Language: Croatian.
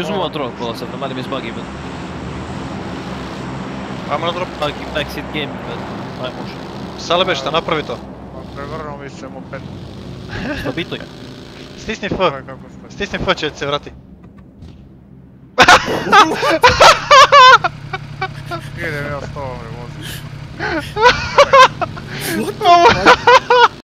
Gives him one drop, well, the man in buggy, but. Drop. Game, but. Aj, može. Salebe, napravi to? Prevrnuo mi ćemo moped. Što bito? Stisni F. Stisni F, će se vrati. Idem ja s tobom, ne.